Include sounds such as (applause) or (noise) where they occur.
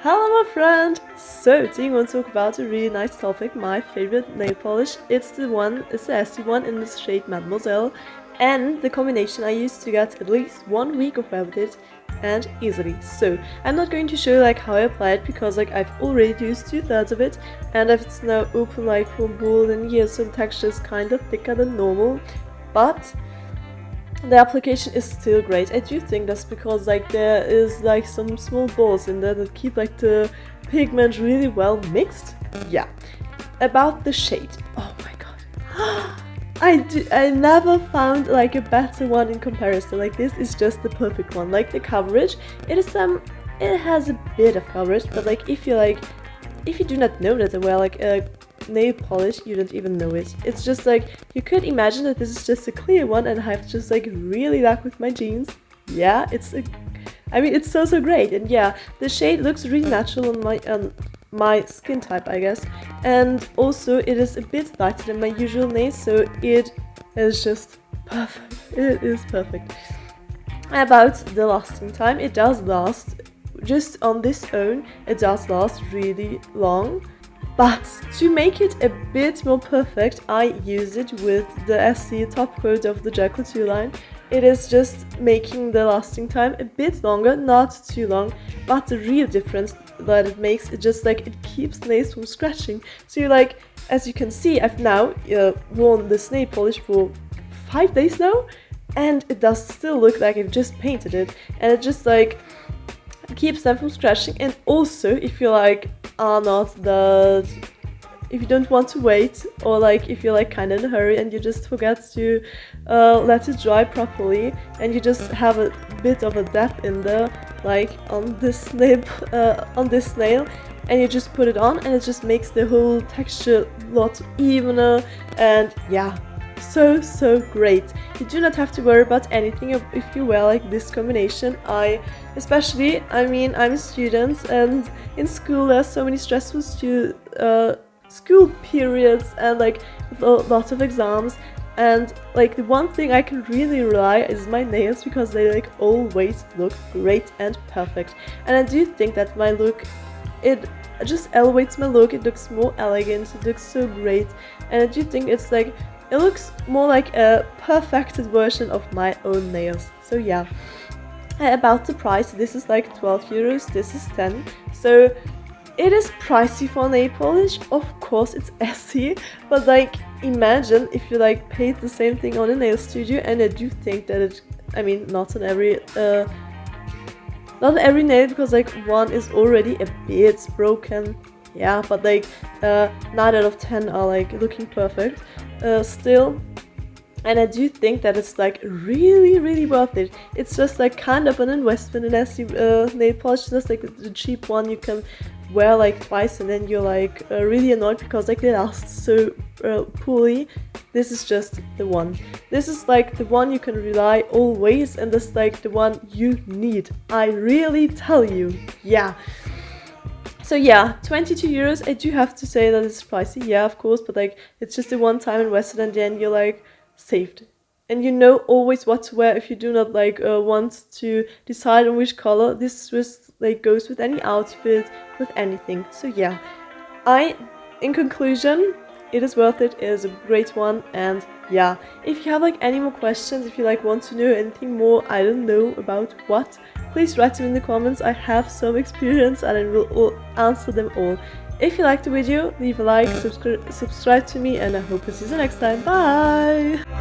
Hello my friend! So, do you want to talk about a really nice topic, my favorite nail polish? It's the one, it's the Essie one in the shade Mademoiselle and the combination I used to get at least one week of wear it and easily. So, I'm not going to show like how I apply it because like I've already used two thirds of it and it's now open like from bowl and here some texture is kind of thicker than normal but the application is still great. I do think that's because like there is like some small balls in there that keep like the pigment really well mixed. Yeah. About the shade. Oh my god. (gasps) I, do, I never found like a better one in comparison. Like this is just the perfect one. Like the coverage, it is some, um, it has a bit of coverage, but like if you like, if you do not know that well, like a nail polish, you don't even know it. It's just like, you could imagine that this is just a clear one and I have just like really luck with my genes. Yeah, it's a, I mean, it's so, so great. And yeah, the shade looks really natural on my, on my skin type, I guess. And also it is a bit lighter than my usual nails, so it is just perfect. (laughs) It is perfect. About the lasting time, it does last just on this own, it does last really long. But to make it a bit more perfect, I use it with the Essie top coat of the Gel Couture line. It is just making the lasting time a bit longer, not too long, but the real difference that it makes is just like it keeps nails from scratching. So like, as you can see, I've now uh, worn this nail polish for five days now, and it does still look like I've just painted it, and it just like keeps them from scratching. And also, if you like are not that if you don't want to wait or like if you're like kind of in a hurry and you just forget to uh, let it dry properly and you just have a bit of a depth in there like on this nail uh, on this nail and you just put it on and it just makes the whole texture lot evener and yeah so so great. You do not have to worry about anything if you wear like this combination. I especially i mean i'm a student and in school there's so many stressful stu uh, school periods and like lots of exams. And like the one thing I can really rely is my nails because they like always look great and perfect. And I do think that my look it just elevates my look. It looks more elegant. It looks so great. And I do think it's like it looks more like a perfected version of my own nails. So yeah. About the price this is like 12 euros this is 10 so it is pricey for nail polish, of course it's (laughs) Essie, but like imagine if you like paid the same thing on a nail studio and I do think that it, I mean not on every, uh, not every nail because like one is already a bit broken, yeah, but like uh, 9 out of 10 are like looking perfect. Uh, still, and I do think that it's like really really worth it. It's just like kind of an investment in Essie uh, nail polish, just like the cheap one you can wear like twice and then you're like uh, really annoyed because like they last so uh, poorly. This is just the one. This is like the one you can rely always and this like the one you need. I really tell you. Yeah so yeah 22 euros. I do have to say that it's pricey. Yeah of course but like it's just a one time invested and then you're like saved. And you know always what to wear if you do not like uh, want to decide on which color. This just like goes with any outfit with anything. So yeah. I in conclusion it is worth it. It is a great one. And yeah. If you have like any more questions if you like want to know anything more i don't know about what please write them in the comments. I have some experience and i will answer them all. If you liked the video leave a like subscri subscribe to me and i hope to see you next time. Bye